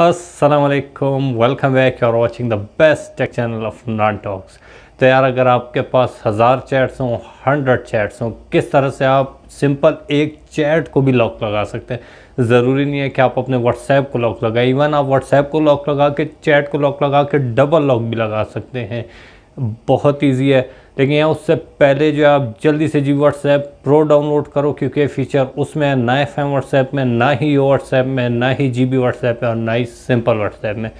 असलकम welcome back you are watching the best tech channel of non talks तो यार अगर आपके पास हज़ार चैट्स हों हंड्रेड चैट्स हों, किस तरह से आप सिंपल एक चैट को भी लॉक लगा सकते हैं? ज़रूरी नहीं है कि आप अपने व्हाट्सएप को लॉक लगाए इवन आप व्हाट्सएप को लॉक लगा के चैट को लॉक लगा के डबल लॉक भी लगा सकते हैं। बहुत ईजी है। लेकिन यहाँ उससे पहले जो आप जल्दी से जीबी व्हाट्सएप प्रो डाउनलोड करो, क्योंकि फीचर उसमें ना एफ़ एम व्हाट्सएप में, ना ही यो व्हाट्सएप में, ना ही जी बी व्हाट्सएप में और ना ही सिंपल व्हाट्सएप में।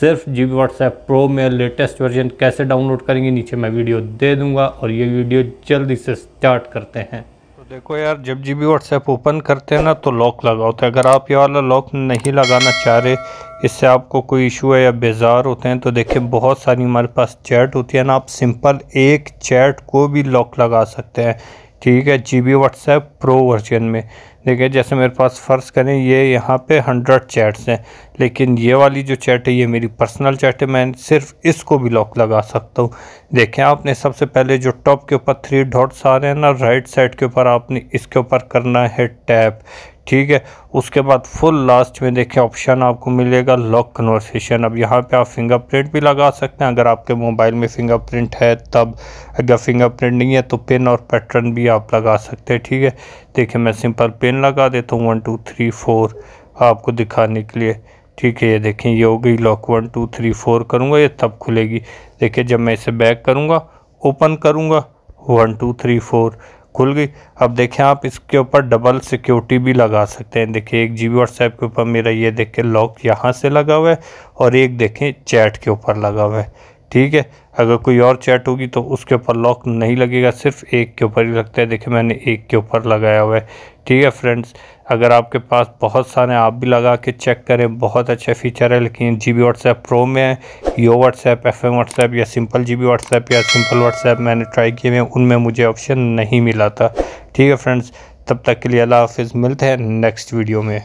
सिर्फ़ जी बी व्हाट्सएप प्रो में लेटेस्ट वर्जन कैसे डाउनलोड करेंगे, नीचे मैं वीडियो दे दूँगा और ये वीडियो जल्दी से स्टार्ट करते हैं। देखो यार, जब जी भी व्हाट्सएप ओपन करते हैं ना तो लॉक लगा होता है अगर आप ये वाला लॉक नहीं लगाना चाह रहे, इससे आपको कोई इशू है या बेजार होते हैं तो देखिए, बहुत सारी हमारे पास चैट होती है ना, आप सिंपल एक चैट को भी लॉक लगा सकते हैं। ठीक है G B WhatsApp pro version में। देखिए, जैसे मेरे पास फ़र्ज़ करें, ये यहाँ पे हंड्रेड चैट्स हैं। लेकिन ये वाली जो चैट है, ये मेरी पर्सनल चैट है, मैं सिर्फ़ इसको भी लॉक लगा सकता हूँ। देखें, आपने सबसे पहले जो टॉप के ऊपर थ्री डॉट्स आ रहे हैं ना राइट साइड के ऊपर आपने इसके ऊपर करना है टैप ठीक है? उसके बाद फुल लास्ट में देखें ऑप्शन आपको मिलेगा लॉक कन्वर्सेशन अब यहाँ पे आप फिंगरप्रिंट भी लगा सकते हैं। अगर आपके मोबाइल में फिंगरप्रिंट है, तब अगर फिंगरप्रिंट नहीं है तो पिन और पैटर्न भी आप लगा सकते हैं। ठीक है? देखिए, मैं सिंपल पिन लगा देता हूँ। वन टू थ्री फोर आपको दिखाने के लिए। ठीक है, ये देखें ये हो गई lock one two three four करूँगा, ये तब खुलेगी। देखिए, जब मैं इसे बैक करूँगा ओपन करूँगा। वन टू थ्री फोर खुल गई। अब देखें आप इसके ऊपर डबल सिक्योरिटी भी लगा सकते हैं। देखिए, एक जी बी व्हाट्सएप के ऊपर मेरा ये देखें लॉक यहाँ से लगा हुआ है और एक देखें चैट के ऊपर लगा हुआ है। ठीक है, अगर कोई और चैट होगी तो उसके ऊपर लॉक नहीं लगेगा, सिर्फ़ एक के ऊपर ही लगता है। देखिए, मैंने एक के ऊपर लगाया हुआ है। ठीक है फ्रेंड्स अगर आपके पास बहुत सारे आप भी लगा के चेक करें, बहुत अच्छे फीचर है, लेकिन जी बी व्हाट्सएप प्रो में है यो व्हाट्सएप एफ़ एम व्हाट्सएप या सिंपल जी बी व्हाट्सएप या सिंपल व्हाट्सएप मैंने ट्राई किए हैं, उनमें मुझे ऑप्शन नहीं मिला था। ठीक है फ्रेंड्स तब तक के लिए अल्लाह हाफिज़, मिलते हैं नेक्स्ट वीडियो में।